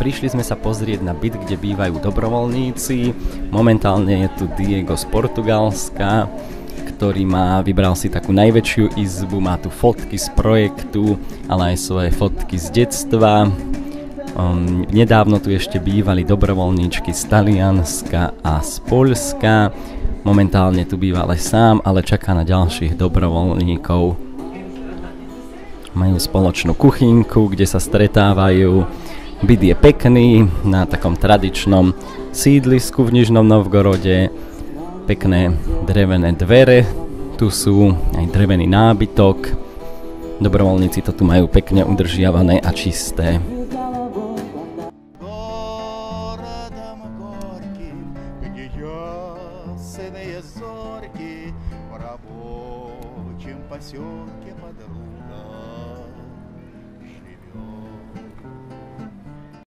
Prišli sme sa pozrieť na byt, kde bývajú dobrovoľníci. Momentálne je tu Diego z Portugalska, ktorý má, vybral si takú najväčšiu izbu, má tu fotky z projektu, ale aj svoje fotky z detstva. Um, nedávno tu ešte bývali dobrovoľníčky z Talianska a z Polska. Momentálne tu býva ale sám, ale čaká na ďalších dobrovoľníkov. Majú spoločnú kuchynku, kde sa stretávajú Byt je pekný, na takom tradičnom sídlisku v Nižnom Novgorode. Pekné drevené dvere, tu sú aj drevený nábytok. Dobrovoľníci to tu majú pekne udržiavané a čisté. поселке подруга.